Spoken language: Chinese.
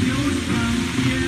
牛上天